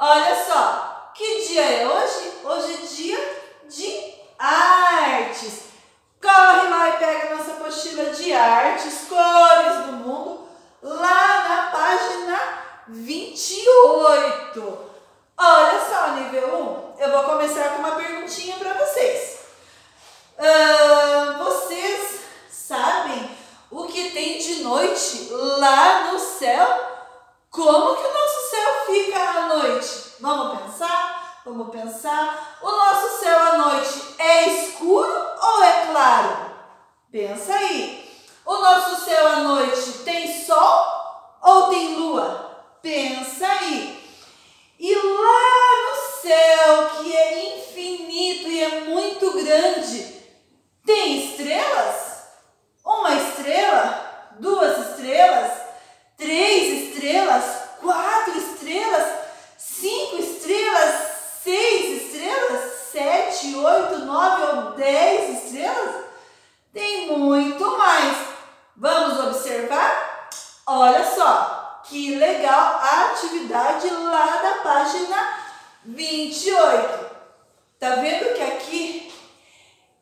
Olha só, que dia é hoje? Hoje é dia de artes. Corre lá e pega a nossa apostila de artes, cores do mundo, lá na página 28. Olha só, nível 1, eu vou começar com uma perguntinha para vocês. Uh, vocês sabem o que tem de noite lá no céu? Como que o nosso céu fica à noite? Vamos pensar? Vamos pensar. O nosso céu à noite é escuro ou é claro? Pensa aí. O nosso céu à noite tem sol ou tem lua? Pensa aí. E lá no céu, que é infinito e é muito grande, tem estrelas? Uma estrela? Duas estrelas? Três estrelas? Quatro estrelas? Cinco estrelas? Seis estrelas? Sete, oito, nove ou dez estrelas? Tem muito mais. Vamos observar? Olha só, que legal a atividade lá da página 28. Tá vendo que aqui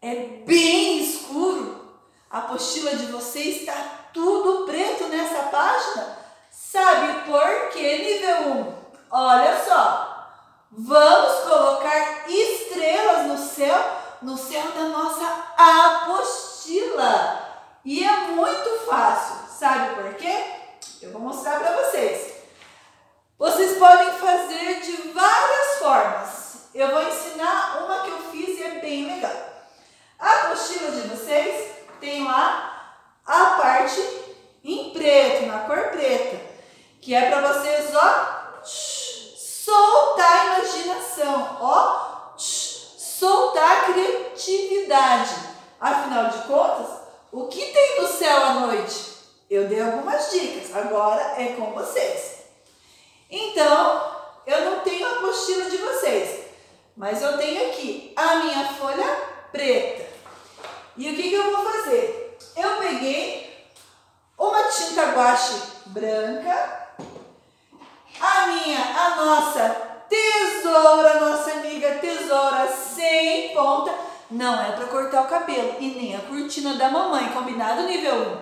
é bem escuro? A apostila de vocês está tudo preto nessa página? Sabe por que nível 1? Olha só, vamos colocar no céu da nossa apostila. E é muito fácil, sabe por quê? Eu vou mostrar para vocês. Vocês podem fazer de várias formas. Eu vou ensinar uma que eu fiz e é bem legal. A apostila de vocês tem lá a parte em preto, na cor preta, que é para vocês, ó, soltar a imaginação, ó, soltar a criatividade. Afinal de contas, o que tem no céu à noite? Eu dei algumas dicas, agora é com vocês. Então, eu não tenho a apostila de vocês, mas eu tenho aqui a minha folha preta. E o que, que eu vou fazer? Eu peguei uma tinta guache branca, a minha, a nossa tesoura, nossa amiga tesoura sem ponta, não é para cortar o cabelo e nem a cortina da mamãe, combinado nível 1.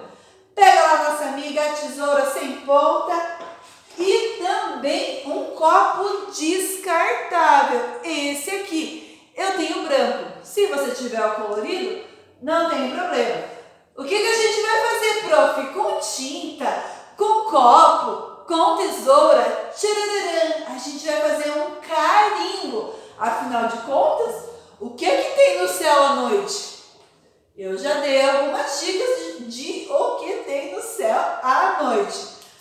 Pega lá nossa amiga a tesoura sem ponta e também um copo descartável, esse aqui. Eu tenho branco, se você tiver o colorido, não tem problema. O que, que a gente vai fazer, prof? Com tinta, com copo, com tesoura, tchararam, a gente vai fazer um carimbo. Afinal de contas, o que, que tem no céu à noite? Eu já dei algumas dicas de, de o que tem no céu à noite.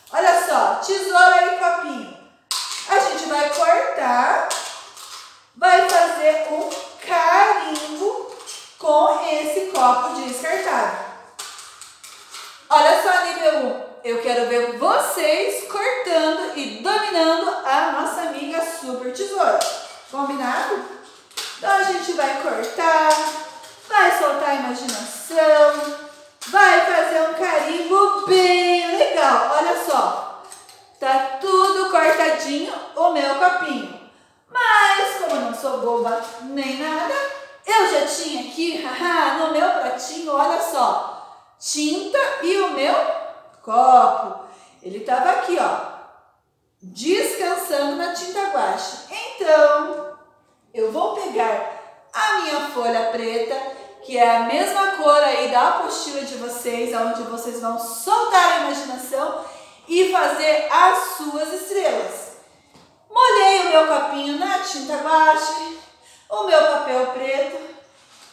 Olha só, tesoura e copinho. A gente vai cortar, vai fazer um carimbo com esse copo descartável. Olha só, nível 1. Eu quero ver vocês cortando e dominando a nossa amiga super tesoura. Combinado? Então a gente vai cortar, vai soltar a imaginação, vai fazer um carimbo bem legal. Olha só, tá tudo cortadinho o meu copinho. Mas como eu não sou boba nem nada, eu já tinha aqui, haha, no meu pratinho, olha só, tinta e o meu copo. Ele estava aqui, ó, descansando na tinta guache. Então, eu vou pegar a minha folha preta, que é a mesma cor aí da apostila de vocês, onde vocês vão soltar a imaginação e fazer as suas estrelas. Molhei o meu copinho na tinta guache, o meu papel preto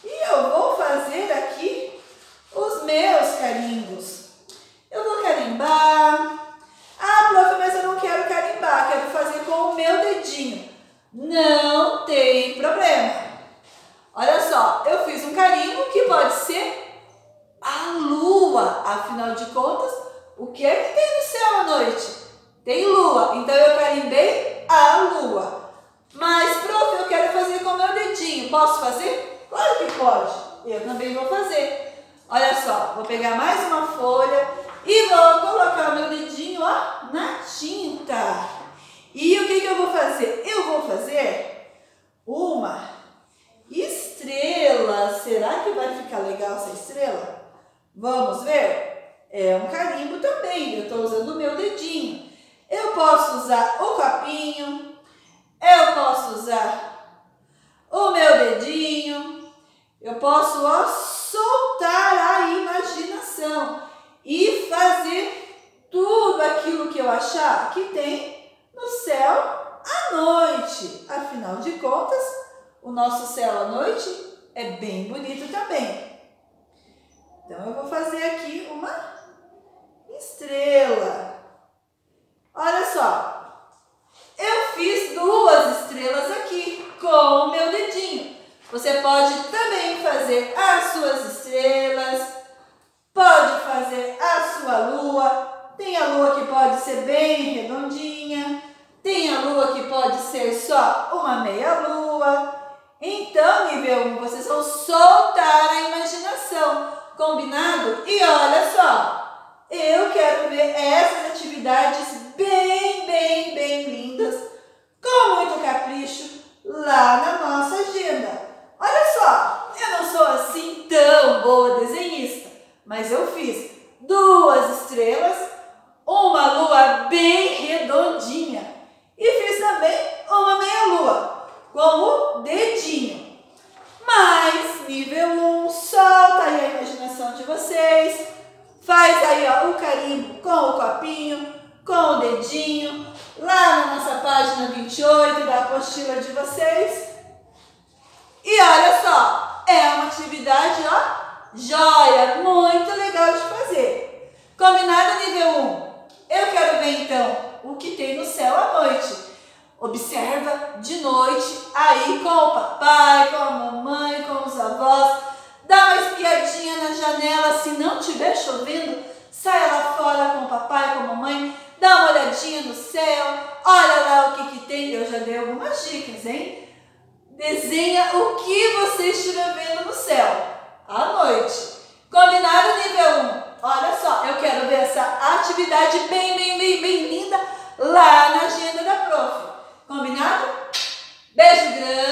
e eu vou fazer aqui os meus carimbos. Eu vou carimbar. Ah, prof, mas eu não quero carimbar, quero fazer com o meu dedinho. Não tem problema. Olha só, eu fiz um carimbo que pode ser a lua. Afinal de contas, o que é que tem no céu à noite? Tem lua, então eu carimbei a lua. Mas, prof, eu quero fazer com o meu dedinho. Posso fazer? Claro que pode. Eu também vou fazer. Olha só, vou pegar mais uma folha e vou colocar o meu dedinho ó, na tinta. E o que, que eu vou fazer? Eu vou fazer uma. Será que vai ficar legal essa estrela? Vamos ver? É um carimbo também. Eu estou usando o meu dedinho. Eu posso usar o copinho. Eu posso usar o meu dedinho. Eu posso ó, soltar a imaginação e fazer tudo aquilo que eu achar que tem no céu à noite. Afinal de contas, o nosso céu à noite é bem bonito também. Então eu vou fazer aqui uma estrela. Olha só, eu fiz duas estrelas aqui com o meu dedinho. Você pode também fazer as suas estrelas, pode fazer a sua lua. Tem a lua que pode ser bem redondinha, tem a lua que pode ser só uma meia lua. Nível 1, vocês vão soltar a imaginação, combinado? E olha só, eu quero ver essas atividades bem, bem, bem lindas, com muito capricho, lá na nossa agenda. Olha só, eu não sou assim tão boa desenhista, mas eu fiz duas estrelas, uma lua bem redondinha e fiz também uma meia lua com o dedinho. Mas nível 1, um, solta aí a de vocês. Faz aí ó, o carimbo com o copinho, com o dedinho, lá na nossa página 28 da apostila de vocês. E olha só, é uma atividade, ó, joia, muito legal de fazer. Combinado nível 1? Eu quero ver então o que tem no céu à noite. Observa de noite aí com o papai, com a mamãe, com os avós. Espiadinha na janela, se não estiver chovendo, sai lá fora com o papai, com a mamãe. Dá uma olhadinha no céu, olha lá o que, que tem. Eu já dei algumas dicas, hein? Desenha o que você estiver vendo no céu à noite. Combinado nível 1? Olha só, eu quero ver essa atividade bem, bem, bem, bem linda lá na agenda da prof. Combinado? Beijo grande.